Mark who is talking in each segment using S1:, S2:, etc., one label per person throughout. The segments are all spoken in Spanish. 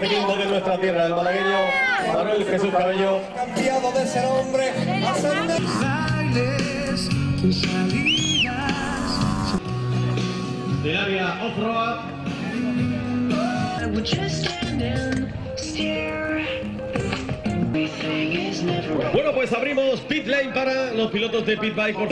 S1: Tenemos de nuestra tierra, el malagueño Manuel Jesús Cabello.
S2: Cambiado de ser hombre a ser
S1: Del área off-road. Bueno, pues abrimos pit lane para los pilotos de pit bike. Por...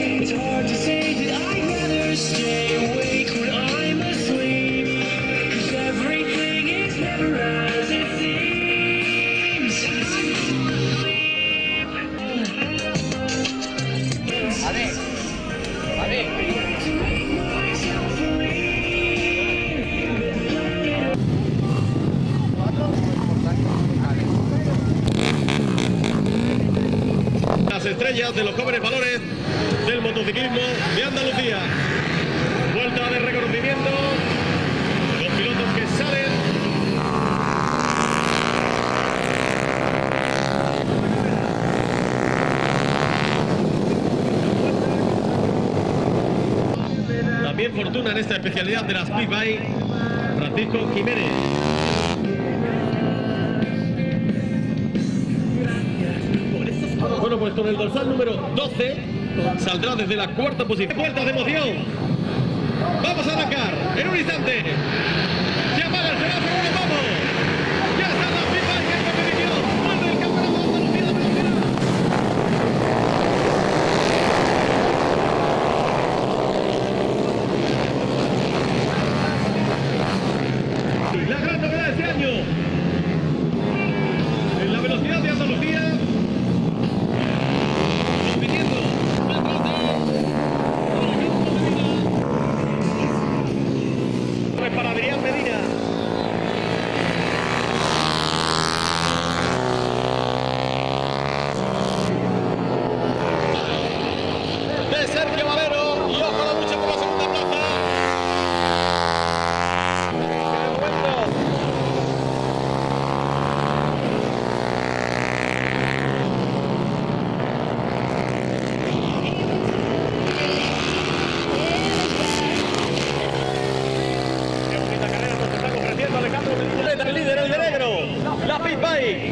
S1: Las estrellas de los jóvenes valores del motociclismo de Andalucía. Vuelta de reconocimiento. Los pilotos que salen. También fortuna en esta especialidad de las Bike, Francisco Jiménez. Bueno, pues con el dorsal número 12 saldrá desde la cuarta posición. Puertas de emoción. Vamos a arrancar en un instante. Ya paga el bueno, vamos. Ya están las City.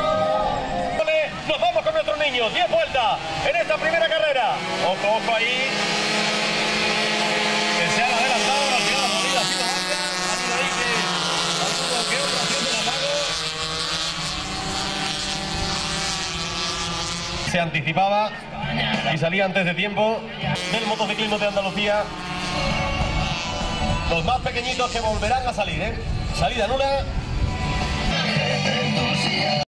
S1: Nos vamos con nuestros niños, 10 vueltas en esta primera carrera. Ojo, ojo ahí. Que se han adelantado, la alguno que otro haciendo el amago. Se anticipaba y salía antes de tiempo del motociclismo de Andalucía. Los más pequeñitos que volverán a salir, ¿eh? Salida nula.